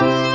Música